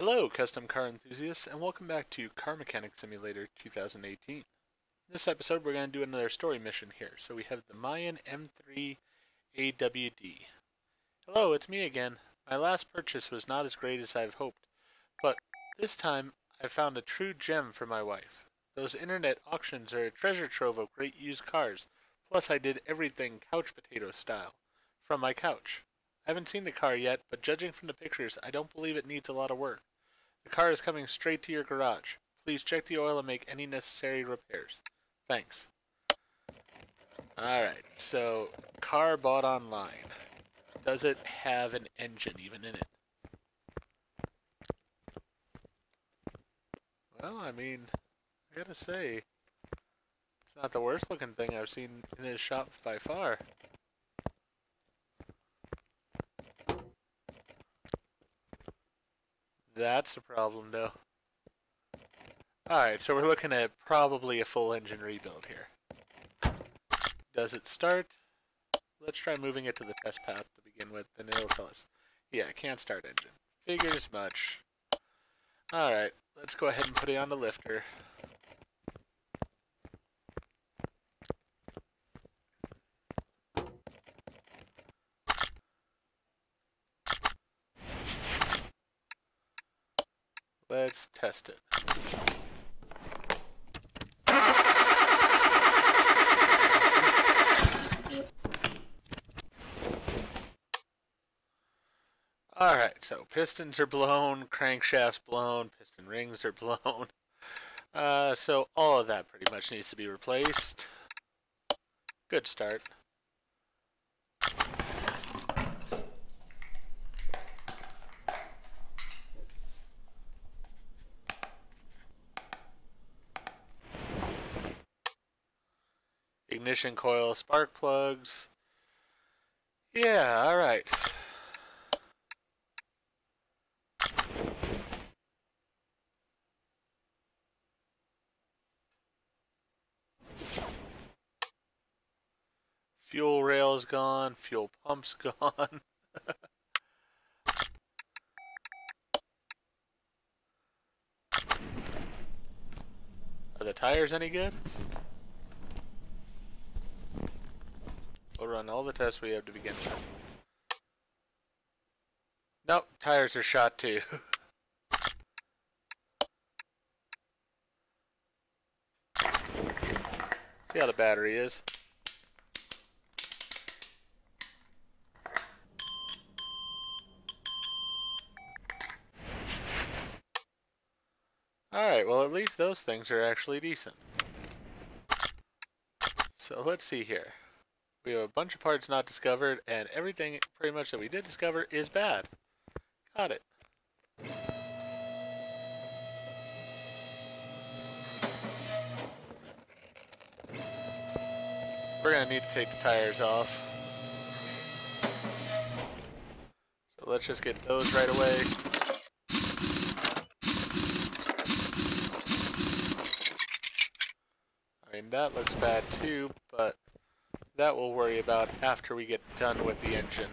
Hello, custom car enthusiasts, and welcome back to Car Mechanic Simulator 2018. In this episode, we're going to do another story mission here. So we have the Mayen M3 AWD. Hello, it's me again. My last purchase was not as great as I've hoped, but this time I found a true gem for my wife. Those internet auctions are a treasure trove of great used cars, plus I did everything couch potato style, from my couch. I haven't seen the car yet, but judging from the pictures, I don't believe it needs a lot of work. The car is coming straight to your garage. Please check the oil and make any necessary repairs. Thanks. Alright, so car bought online. Does it have an engine even in it? Well, I mean, I gotta say, it's not the worst looking thing I've seen in this shop by far. That's a problem, though. Alright, so we're looking at probably a full engine rebuild here. Does it start? Let's try moving it to the test path to begin with, and it'll tell us. Yeah, can't start engine. Figures much. Alright, let's go ahead and put it on the lifter. Let's test it. Alright, so pistons are blown, crankshaft's blown, piston rings are blown. Uh, so all of that pretty much needs to be replaced. Good start. Ignition coil, spark plugs. Yeah, alright. Fuel rail's gone, fuel pump's gone. Are the tires any good? We'll run all the tests we have to begin with. Nope, tires are shot too. See how the battery is. Alright, well at least those things are actually decent. So let's see here. We have a bunch of parts not discovered, and everything pretty much that we did discover is bad. Got it. We're going to need to take the tires off. So let's just get those right away. I mean, that looks bad too, but that we'll worry about after we get done with the engine.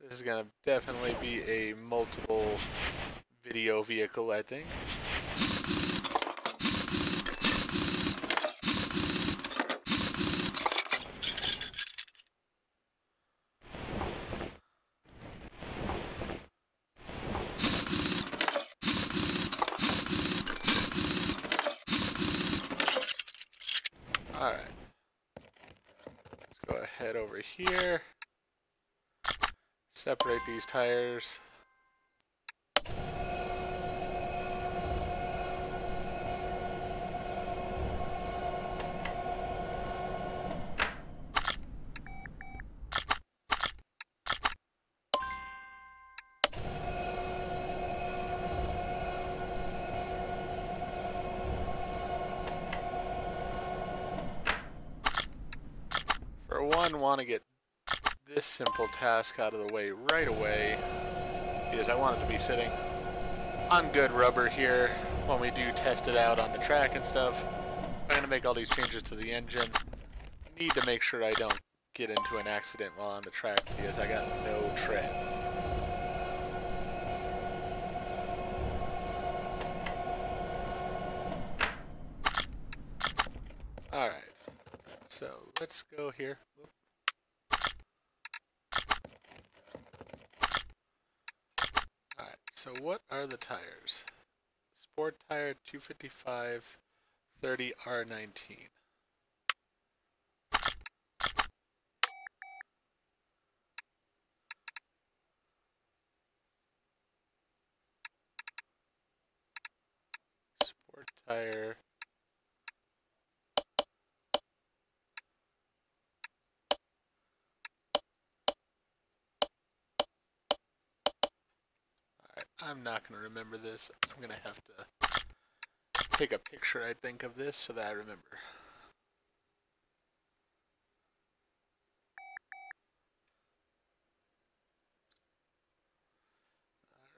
This is going to definitely be a multiple video vehicle, I think. Alright. Ahead over here. Separate these tires. For one, want to get this simple task out of the way right away because I want it to be sitting on good rubber here when we do test it out on the track and stuff. I'm going to make all these changes to the engine. Need to make sure I don't get into an accident while on the track because I got no tread. Alright, so let's go here. Alright, so what are the tires? Sport tire 255 30 R19. Sport tire. Alright, Not going to remember this. I'm going to have to take a picture, I think, of this so that I remember.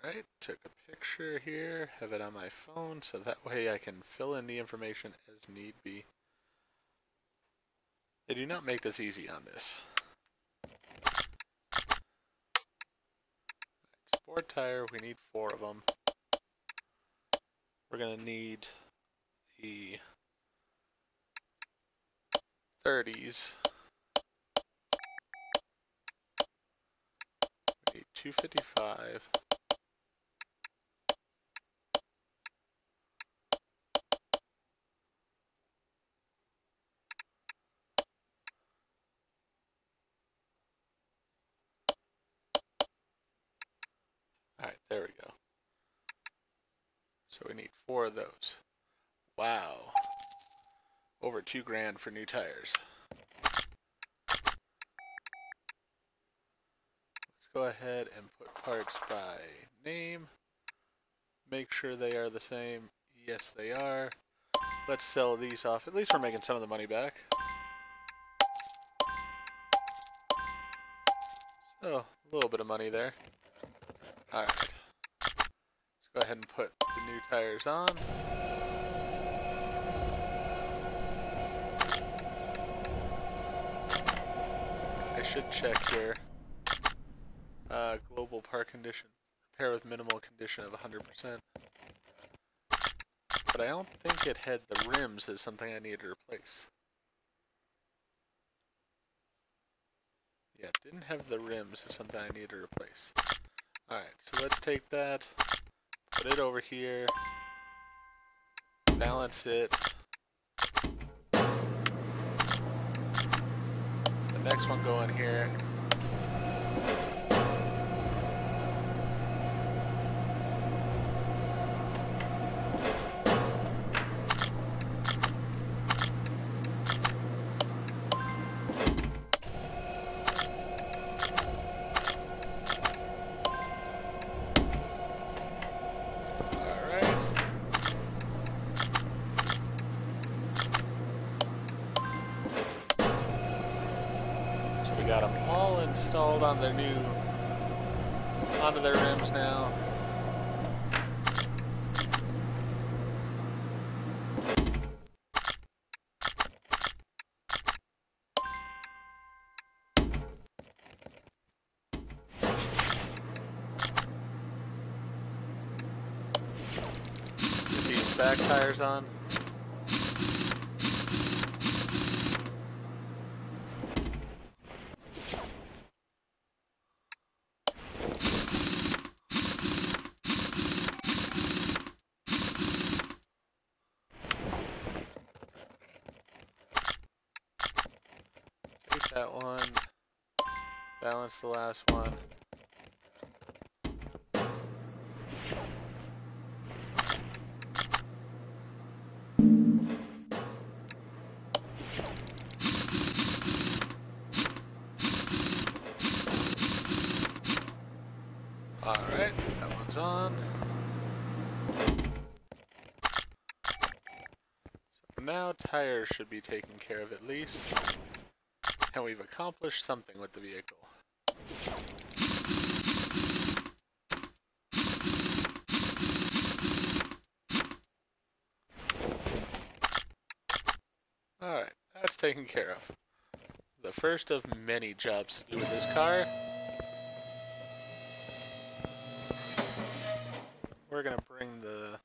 Alright, took a picture here, have it on my phone, so that way I can fill in the information as need be. They do not make this easy on this. Sport tire, we need four of them. We're going to need the 30s. We need 255. Alright, there we go. So we need four of those. Wow. Over two grand for new tires. Let's go ahead and put parts by name. Make sure they are the same. Yes, they are. Let's sell these off. At least we're making some of the money back. So, a little bit of money there. Alright. Go ahead and put the new tires on. I should check here. Uh, global part condition. Repair with minimal condition of 100%. But I don't think it had the rims as something I need to replace. Yeah, didn't have the rims as something I need to replace. Alright, so let's take that, put it over here, balance it. The next one go in here. We got them all installed on their new, onto their rims now. These back tires on. That one. Balance the last one. Alright, that one's on. So now tires should be taken care of at least. And we've accomplished something with the vehicle. Alright, that's taken care of. The first of many jobs to do with this car. We're going to bring the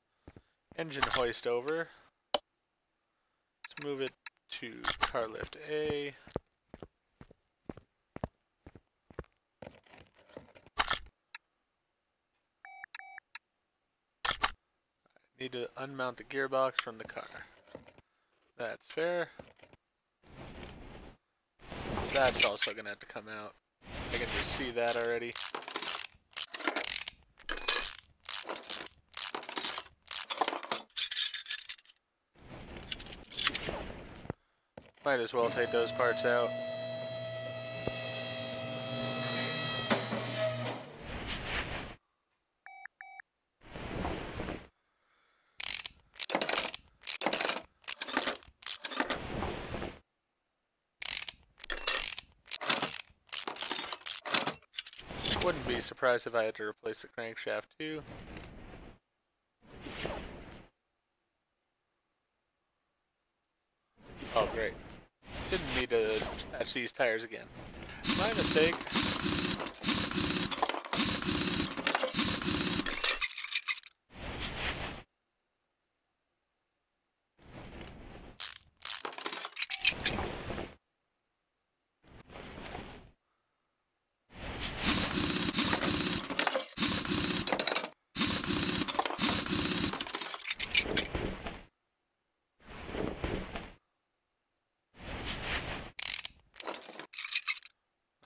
engine hoist over. Let's move it to car lift A. Need unmount the gearbox from the car. That's fair. That's also gonna have to come out. I can just see that already. Might as well take those parts out. Wouldn't be surprised if I had to replace the crankshaft too. Oh great. Didn't need to patch these tires again. My mistake.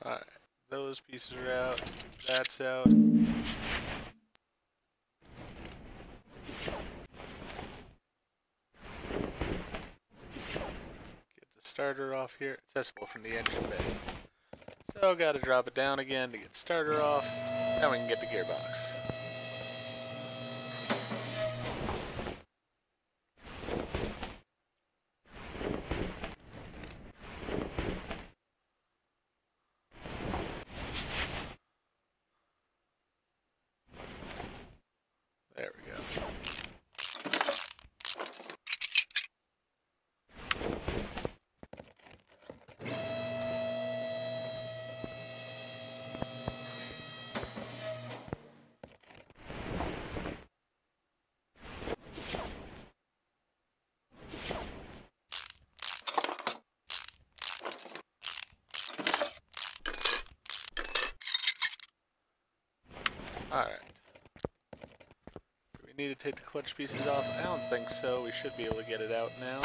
Alright, are out. That's out. Get the starter off here. Accessible from the engine bay. So gotta drop it down again to get starter off. Now we can get the gearbox. There we go. Alright. Do we need to take the clutch pieces off? I don't think so. We should be able to get it out now.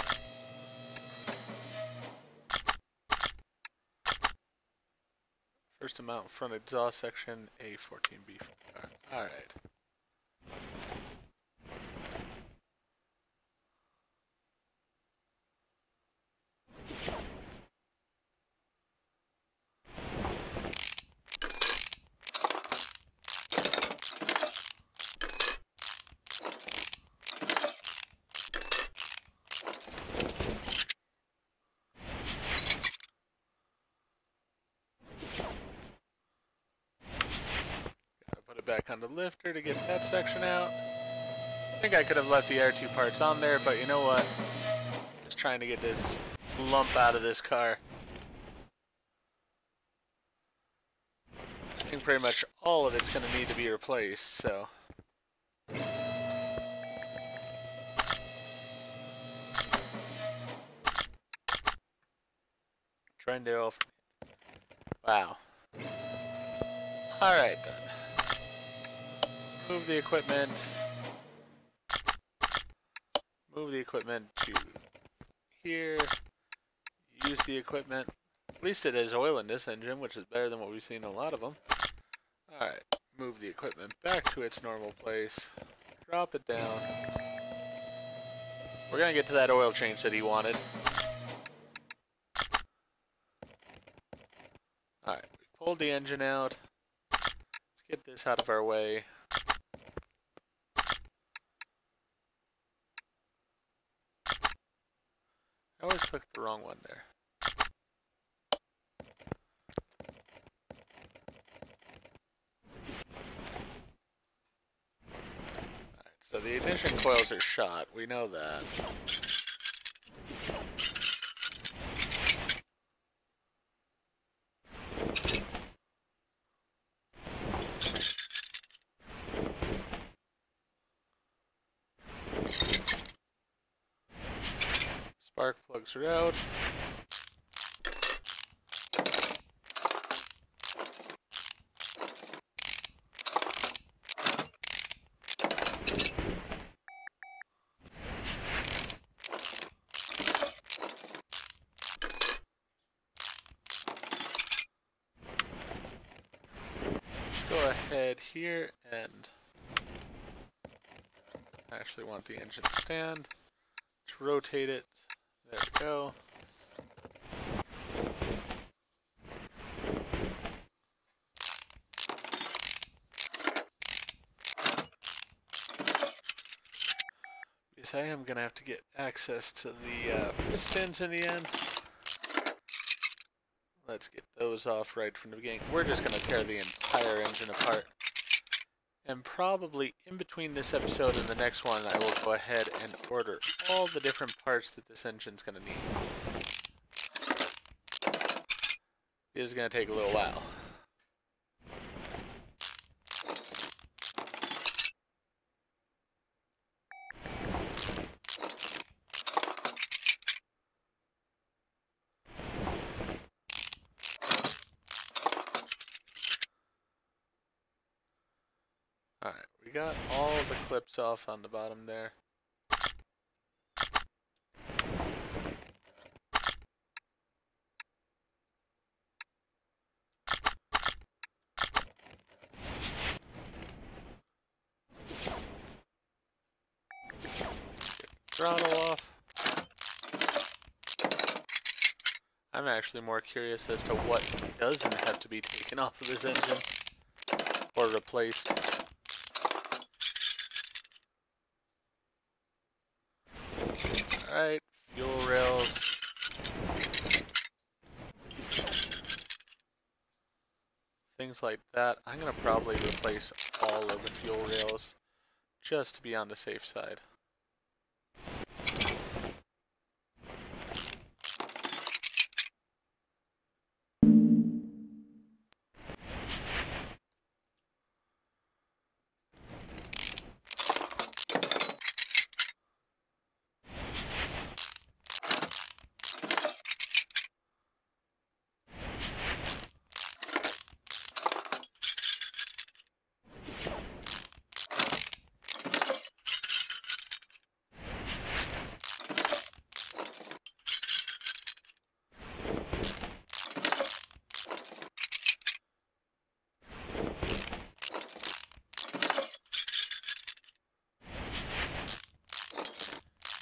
First to mount front exhaust section A14B. Alright. Gotta put it back on the lifter to get that section out. I think I could have left the R2 parts on there, but you know what? Just trying to get this lump out of this car. I think pretty much all of it's going to need to be replaced, so... Trying to. Wow. Alright then. Move the equipment. Move the equipment to here. Use the equipment. At least it has oil in this engine, which is better than what we've seen in a lot of them. Alright, move the equipment back to its normal place. Drop it down. We're gonna get to that oil change that he wanted. Alright, we pulled the engine out. Let's get this out of our way. Clicked the wrong one there. So the ignition coils are shot, we know that. Plugs are out. Go ahead here and actually want the engine to stand. Let's rotate it. There we go. Because I am going to have to get access to the uh, pistons in the end. Let's get those off right from the beginning. We're just going to tear the entire engine apart. And probably in between this episode and the next one, I will go ahead and order all the different parts that this engine's going to need. It is going to take a little while. Alright, we got all off on the bottom there. throttle off. I'm actually more curious as to what doesn't have to be taken off of this engine or replaced. Alright, fuel rails. Things like that. I'm going to probably replace all of the fuel rails just to be on the safe side.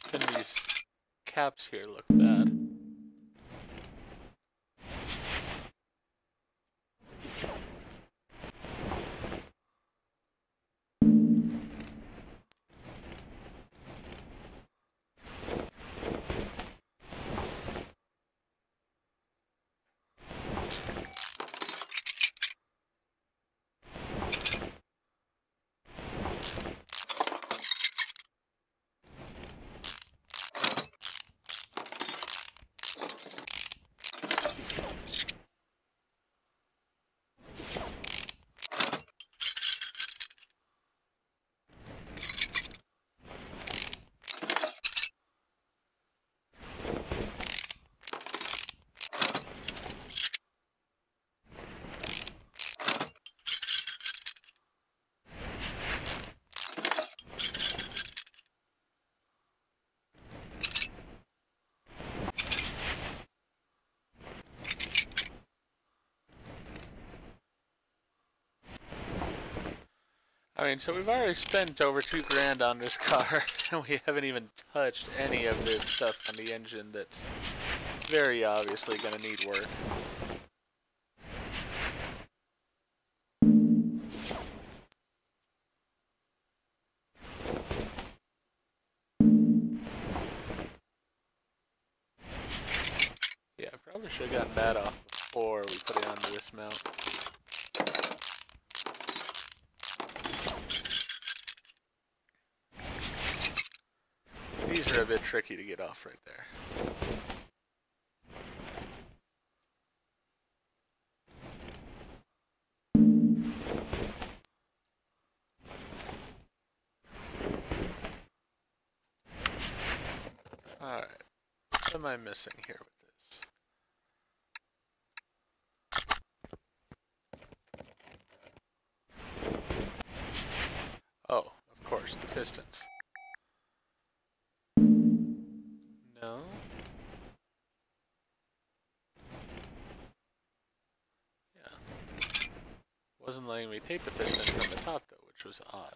Even these caps here look so we've already spent over two grand on this car, and we haven't even touched any of this stuff on the engine that's very obviously going to need work. Yeah, I probably should have gotten that off before we put it onto this mount. These are a bit tricky to get off right there. Alright, what am I missing here Wasn't letting me take the piston from the top though, which was odd.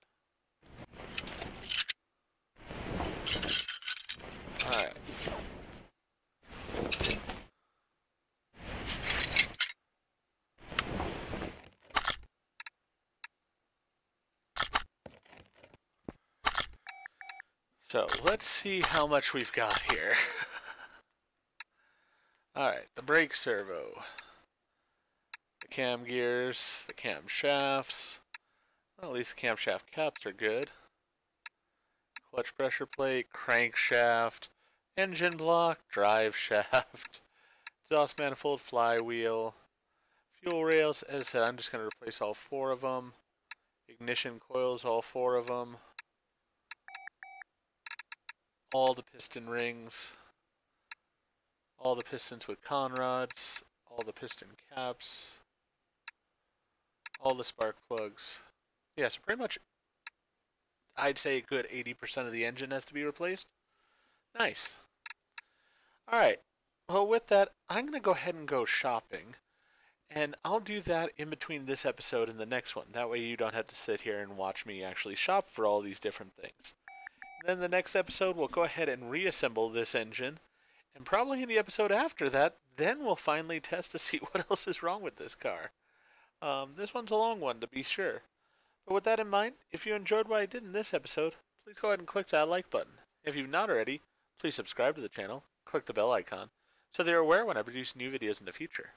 Alright. So let's see how much we've got here. Alright, the brake servo. Cam gears, the cam shafts. Well, at least the camshaft caps are good. Clutch pressure plate, crankshaft, engine block, drive shaft, exhaust manifold, flywheel, fuel rails. As I said, I'm just going to replace all four of them. Ignition coils, all four of them all the piston rings, all the pistons with conrods, all the piston caps, all the spark plugs. Yeah, so pretty much I'd say a good 80% of the engine has to be replaced. Nice. Alright, well with that, I'm going to go ahead and go shopping. And I'll do that in between this episode and the next one. That way you don't have to sit here and watch me actually shop for all these different things. Then the next episode, we'll go ahead and reassemble this engine. And probably in the episode after that, then we'll finally test to see what else is wrong with this car. Um, this one's a long one, to be sure. But with that in mind, if you enjoyed what I did in this episode, please go ahead and click that like button. If you've not already, please subscribe to the channel, click the bell icon, so that you're aware when I produce new videos in the future.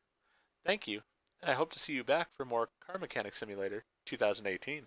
Thank you, and I hope to see you back for more Car Mechanic Simulator 2018.